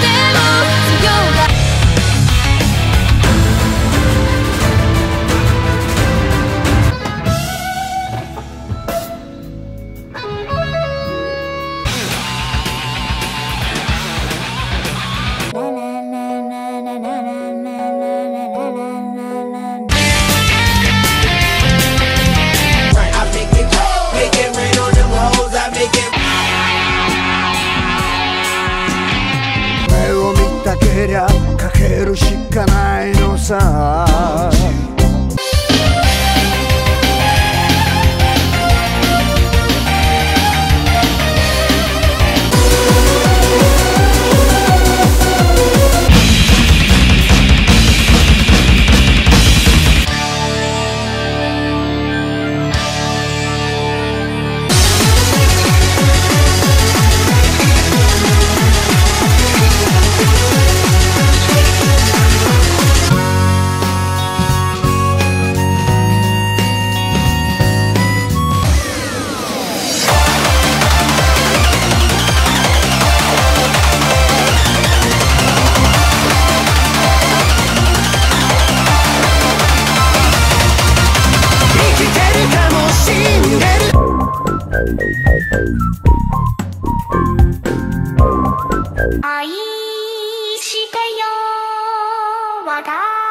ても強がりゃかけるしかないのさ。が